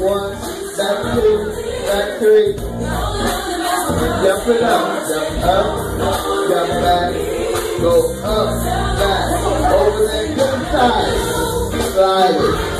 One, back two, back three. Jump it up, jump up, jump back, go up, back, over to the side, slide it.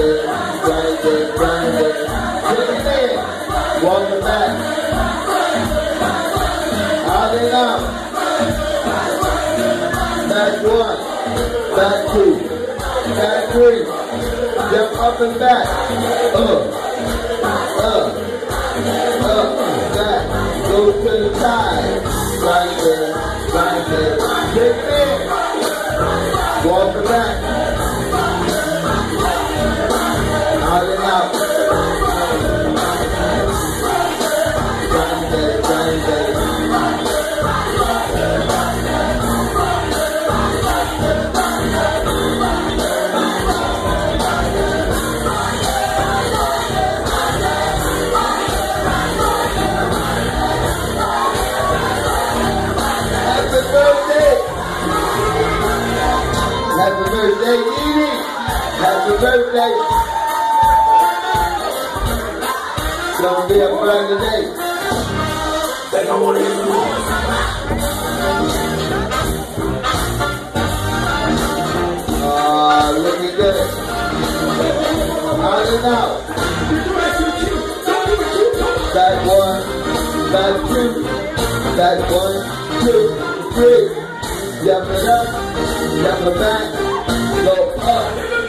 it, grind it, grind it. Back. One, back two, back three. Jump up and back. Up, up, up, back. Go to the side. Right there, right there. Take it. Happy birthday! Gonna be a brand new day. Ah, looking good. And out. Back one, back two, back one, two, three. Jump it up, jump it back, go up,